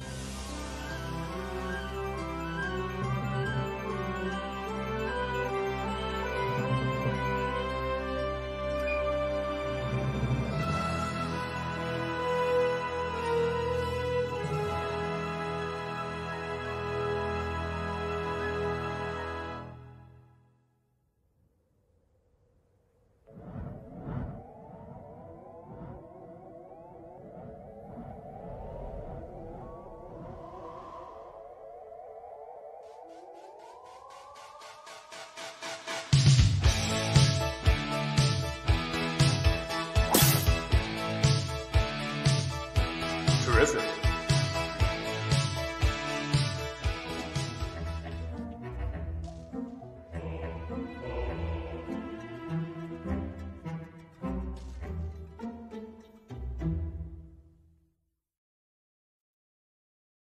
you Terrific